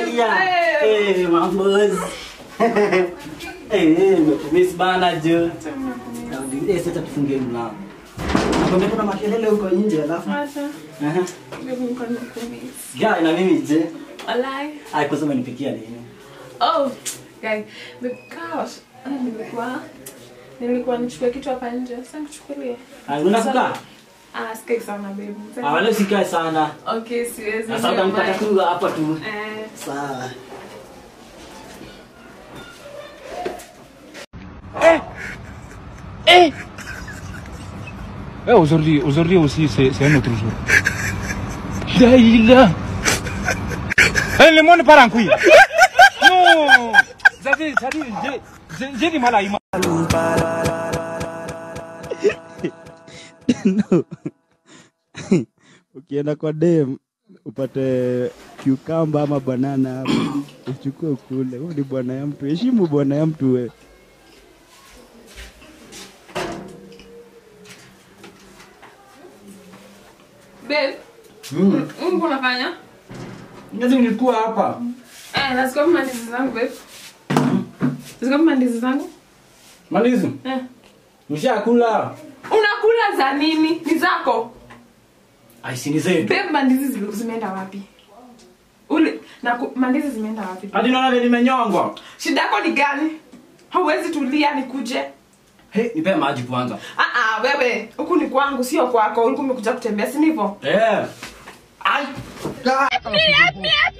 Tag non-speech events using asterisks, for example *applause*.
Eh, mambozi. Eh, nimekumiss bana jo. Eh, sasa tufungie mlango. Nakwambia kuna makelele huko nje alafu. Guy, na mimi je? Walai. Ai, kwanza umenipikia nini? Oh, guy, because Nilikuwa nilikuwa nichukue kitu hapa nje. Sasa nikuchukulie. Unakukaa? Ah, sikai sana baby. Ah, wale usikae sana. Okay, siwezi. Sasa utanipata tu hapa tu. Eh, Sawa. Eh, aujourd'hui, aujourd'hui aussi, c'est c'est un autre jour. Daïla Eh, le monde part en couille Non dit, j'ai- j'ai- j'ai du mal à imaginer. No. *laughs* ukienda kwa dem upate kiukamba ama banana hapo uchukue ukule huu ni bwana ya mtu heshimu bwana ya mtu we babe, Mm. Mungu unafanya? Ngazi nilikuwa hapa. Eh, nazikuwa mandizi zangu babe. Mandizi zangu? Eh. Mshakula. Unakula za nini? Ni zako. Ai, si ni zetu. Bebe mandizi zimeenda wapi? Ule na mandizi zimeenda wapi? Hadi naona vile nimenyongwa. Shida yako ni gani? Hauwezi tulia nikuje? Hey, nipe maji kwanza. Ah ah, wewe, huku ni kwangu sio kwako. Ulikuwa umekuja kutembea, si ndivyo? Eh. Ai. help